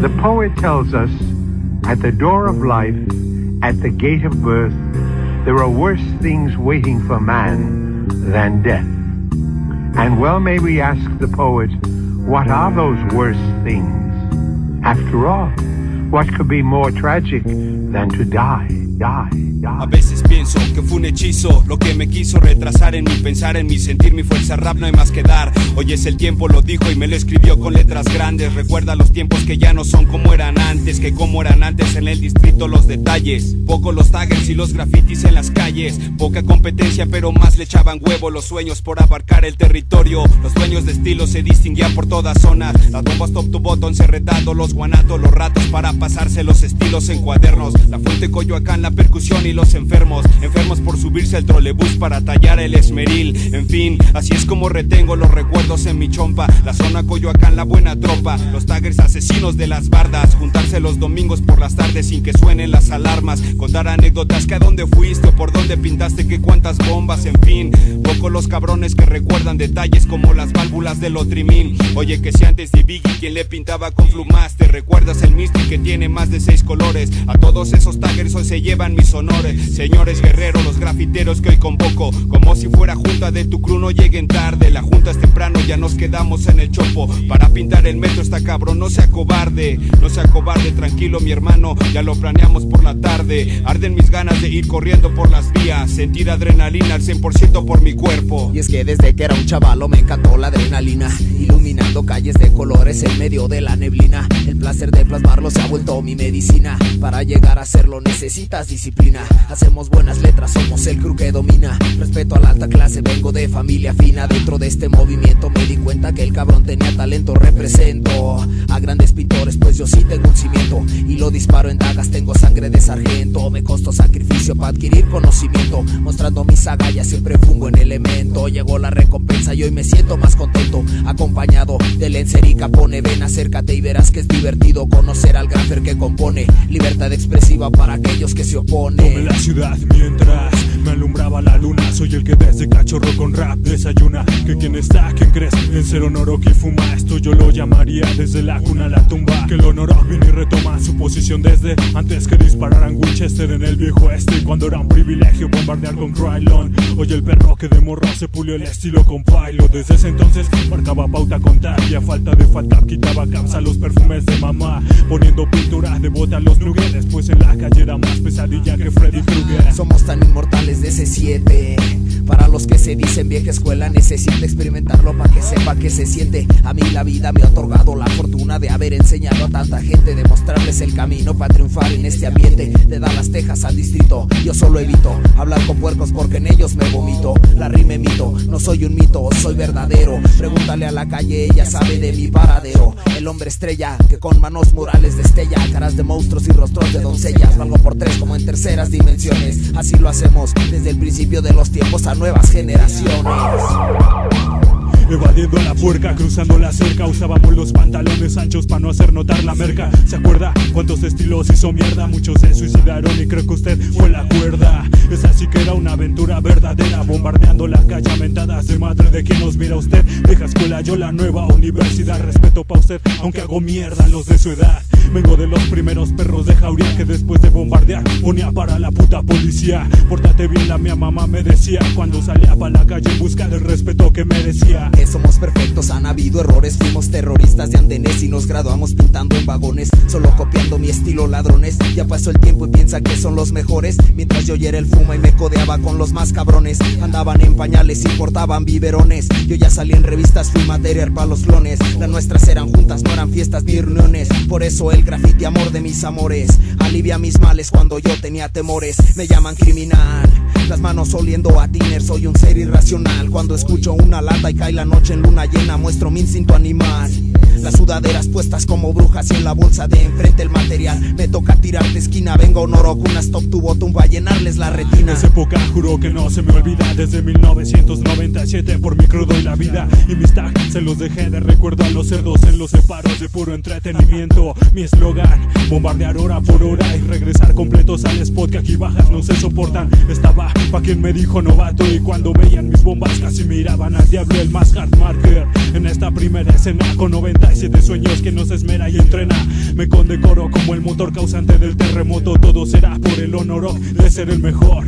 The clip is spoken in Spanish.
The poet tells us at the door of life, at the gate of birth, there are worse things waiting for man than death. And well may we ask the poet, what are those worse things? After all, what could be more tragic than to die, A veces pienso que fue un hechizo lo que me quiso retrasar en mi pensar, en mi sentir, mi fuerza rap no hay más que dar. Hoy es el tiempo, lo dijo y me lo escribió con letras grandes. Recuerda los tiempos que ya no son como eran antes, que como eran antes en el distrito los detalles. Poco los taggers y los grafitis en las calles, poca competencia pero más le echaban huevo los sueños por abarcar el territorio. Los dueños de estilo se distinguían por toda zona. Las bombas top to bottom se retando los guanatos, los ratos para pasarse los estilos en cuadernos. La fuente Coyoacán, la percusión y los enfermos. Enfermos por subirse al trolebús para tallar el esmeril. En fin, así es como retengo los recuerdos en mi chompa. La zona Coyoacán, la buena tropa. Los taggers asesinos de las bardas. Juntarse los domingos por las tardes sin que suenen las alarmas. Contar anécdotas que a dónde fuiste o por dónde pintaste que cuántas bombas. En fin, poco los cabrones que recuerdan detalles como las válvulas del otrimín. Oye, que si antes de Biggie quien le pintaba con flumaste. ¿Recuerdas el Mystic que tiene más de seis colores? A todos esos taggers hoy se llevan mis honores. Señores guerreros, los grafiteros que hoy convoco. Como si fuera junta de tu crew, no lleguen tarde. La junta es temprano, ya nos quedamos en el chopo. Para pintar el metro está cabrón, no sea cobarde. No sea cobarde, tranquilo mi hermano, ya lo planeamos por la tarde. Arden mis ganas de ir corriendo por las vías. Sentir adrenalina al 100% por mi cuerpo. Y es que desde que era un chavalo me encantó la adrenalina Iluminando calles de colores en medio de la neblina El placer de plasmarlo se ha vuelto mi medicina Para llegar a hacerlo necesitas disciplina. Hacemos buenas letras, somos el crew que domina. Respeto a la alta clase, vengo de familia fina. Dentro de este movimiento me di cuenta que el cabrón tenía talento Represento a grandes pintores pues yo sí tengo un cimiento Y lo disparo en dagas, tengo sangre de sargento Me costó sacrificio para adquirir conocimiento Mostrando mis agallas siempre fungo en elemento Llegó la recompensa y hoy me siento más contento Acompañado del Enser y Capone Ven acércate y verás que es divertido Conocer al grafer que compone Libertad expresiva para aquellos que se oponen la ciudad mientras me alumbraba la luna. Soy el que desde cachorro con rap desayuna. Que quien está, quien crees, en ser honoro que fuma. Esto yo lo llamaría desde la cuna a la tumba. Que el honor viene y retoma su posición desde antes que dispararan Winchester en el viejo este. Cuando era un privilegio bombardear con Krylon. Hoy el perro que de morro se pulió el estilo con Pilo. Desde ese entonces marcaba pauta con y a falta de falta quitaba caps a los perfumes de mamá. Poniendo pintura de bota a los nuggets. Después en la calle era más pesadilla que Freddy Krueger. Somos tan inmortales de ese 7 Para los que se dicen vieja escuela Necesito experimentarlo para que sepa que se siente. A mí la vida me ha otorgado la fortuna de haber enseñado a tanta gente De mostrarles el camino para triunfar en este ambiente. De Dallas, Texas al distrito. Yo solo evito hablar con puercos porque en ellos me vomito. La rime mito, no soy un mito, soy verdadero. Pregúntale a la calle, ella sabe de mi paradero. El hombre estrella que con manos murales destella Caras de monstruos y rostros de doncellas. Valgo por tres como en terceras dimensiones. Así lo hacemos desde el principio de los tiempos a nuevas generaciones. Evadiendo la puerca, cruzando la cerca Usábamos los pantalones anchos para no hacer notar la merca. ¿Se acuerda cuántos estilos hizo mierda? Muchos se suicidaron y creo que usted fue la cuerda. Esa sí que era una aventura verdadera Bombardeando la calle a mentadas de madre de quien nos mira usted. Deja escuela, yo la nueva universidad. Respeto pa' usted, aunque hago mierda los de su edad. Vengo de los primeros perros de jauría Que después de bombardear ponía para la puta policía. Pórtate bien, la mía mamá me decía Cuando salía pa' la calle en busca del respeto que merecía. Que somos perfectos, han habido errores, fuimos terroristas de andenes y nos graduamos pintando en vagones, solo copiando mi estilo ladrones. Ya pasó el tiempo y piensa que son los mejores, mientras yo era el fuma y me codeaba con los más cabrones. Andaban en pañales y portaban biberones. Yo ya salí en revistas, fui material para los clones. Las nuestras eran juntas, no eran fiestas ni reuniones. Por eso el graffiti, amor de mis amores, alivia mis males cuando yo tenía temores. Me llaman criminal, las manos oliendo a tiner, soy un ser irracional. Cuando escucho una lata y cae la noche en luna llena muestro mi instinto animal. Las sudaderas puestas como brujas y en la bolsa de enfrente el material. Me toca tirar de esquina, vengo honoro con unas top tubo tumba a llenarles la retina. Esa época juro que no se me olvida Desde 1997 por mi crudo y la vida Y mis tags se los dejé de recuerdo a los cerdos En los separos de puro entretenimiento Mi eslogan, bombardear hora por hora Y regresar completos al spot que aquí bajas no se soportan Estaba pa' quien me dijo novato Y cuando veían mis bombas casi miraban al diablo el más hard marker En esta primera escena con 90 97 sueños que nos esmera y entrena. Me condecoro como el motor causante del terremoto. Todo será por el honor de ser el mejor.